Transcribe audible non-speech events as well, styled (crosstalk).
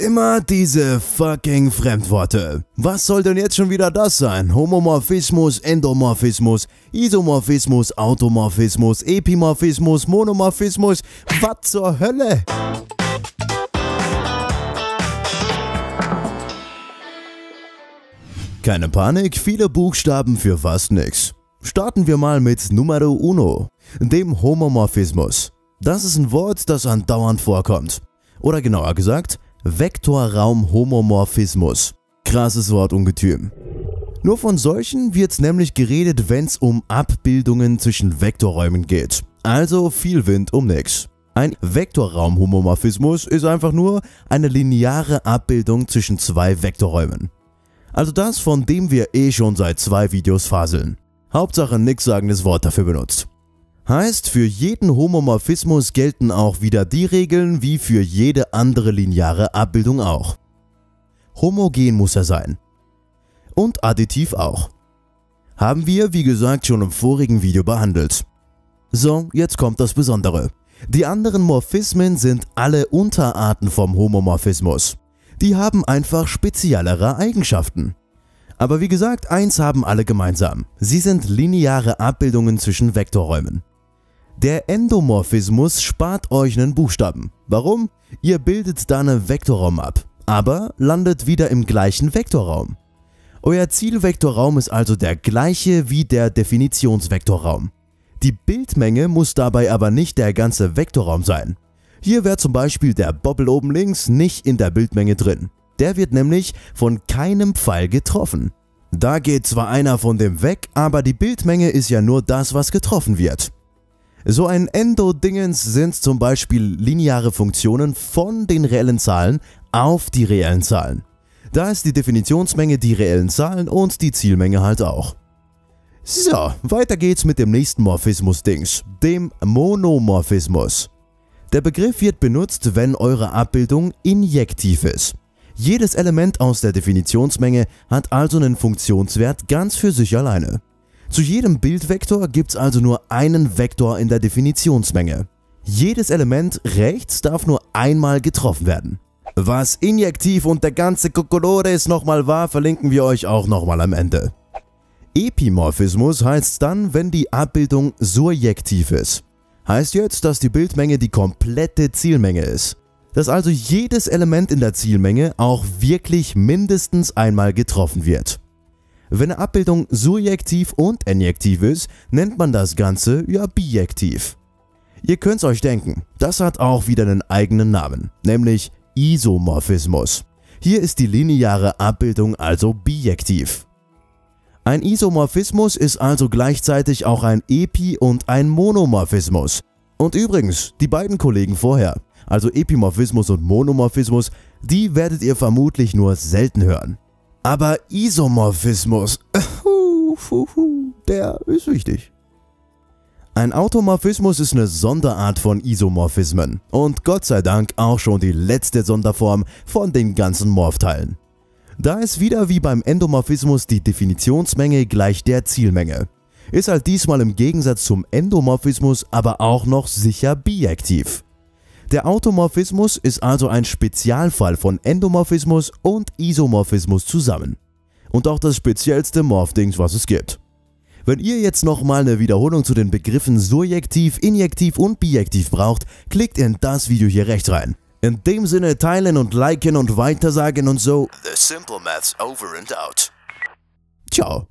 Immer diese fucking Fremdworte. Was soll denn jetzt schon wieder das sein? Homomorphismus, Endomorphismus, Isomorphismus, Automorphismus, Epimorphismus, Monomorphismus. Was zur Hölle? Keine Panik, viele Buchstaben für fast nix. Starten wir mal mit Numero uno, dem Homomorphismus. Das ist ein Wort, das andauernd vorkommt. Oder genauer gesagt, Vektorraum-Homomorphismus. Krasses Wortungetüm. Nur von solchen wird nämlich geredet, wenn es um Abbildungen zwischen Vektorräumen geht. Also viel Wind um nix. Ein Vektorraum-Homomorphismus ist einfach nur eine lineare Abbildung zwischen zwei Vektorräumen. Also das, von dem wir eh schon seit zwei Videos faseln. Hauptsache nix sagendes Wort dafür benutzt. Heißt, für jeden Homomorphismus gelten auch wieder die Regeln wie für jede andere lineare Abbildung auch. Homogen muss er sein. Und additiv auch. Haben wir, wie gesagt, schon im vorigen Video behandelt. So, jetzt kommt das Besondere. Die anderen Morphismen sind alle Unterarten vom Homomorphismus. Die haben einfach speziellere Eigenschaften. Aber wie gesagt, eins haben alle gemeinsam. Sie sind lineare Abbildungen zwischen Vektorräumen. Der Endomorphismus spart euch einen Buchstaben. Warum? Ihr bildet da einen Vektorraum ab, aber landet wieder im gleichen Vektorraum. Euer Zielvektorraum ist also der gleiche wie der Definitionsvektorraum. Die Bildmenge muss dabei aber nicht der ganze Vektorraum sein. Hier wäre zum Beispiel der Bobbel oben links nicht in der Bildmenge drin. Der wird nämlich von keinem Pfeil getroffen. Da geht zwar einer von dem weg, aber die Bildmenge ist ja nur das, was getroffen wird. So ein Endo-Dingens sind zum Beispiel lineare Funktionen von den reellen Zahlen auf die reellen Zahlen. Da ist die Definitionsmenge die reellen Zahlen und die Zielmenge halt auch. So, weiter geht's mit dem nächsten Morphismus-Dings, dem Monomorphismus. Der Begriff wird benutzt, wenn eure Abbildung injektiv ist. Jedes Element aus der Definitionsmenge hat also einen Funktionswert ganz für sich alleine. Zu jedem Bildvektor gibt es also nur einen Vektor in der Definitionsmenge. Jedes Element rechts darf nur einmal getroffen werden. Was injektiv und der ganze Kokolores nochmal war, verlinken wir euch auch nochmal am Ende. Epimorphismus heißt dann, wenn die Abbildung surjektiv ist. Heißt jetzt, dass die Bildmenge die komplette Zielmenge ist. Dass also jedes Element in der Zielmenge auch wirklich mindestens einmal getroffen wird. Wenn eine Abbildung surjektiv und enjektiv ist, nennt man das Ganze ja bijektiv. Ihr könnt's euch denken, das hat auch wieder einen eigenen Namen, nämlich Isomorphismus. Hier ist die lineare Abbildung also bijektiv. Ein Isomorphismus ist also gleichzeitig auch ein Epi- und ein Monomorphismus. Und übrigens, die beiden Kollegen vorher, also Epimorphismus und Monomorphismus, die werdet ihr vermutlich nur selten hören. Aber Isomorphismus, (laughs) der ist wichtig. Ein Automorphismus ist eine Sonderart von Isomorphismen und Gott sei Dank auch schon die letzte Sonderform von den ganzen Morphteilen. Da ist wieder wie beim Endomorphismus die Definitionsmenge gleich der Zielmenge. Ist halt diesmal im Gegensatz zum Endomorphismus aber auch noch sicher bijektiv. Der Automorphismus ist also ein Spezialfall von Endomorphismus und Isomorphismus zusammen. Und auch das speziellste Morphdings, was es gibt. Wenn ihr jetzt nochmal eine Wiederholung zu den Begriffen surjektiv, injektiv und bijektiv braucht, klickt in das Video hier rechts rein. In dem Sinne teilen und liken und weitersagen und so. The Simple Maths over and out. Ciao.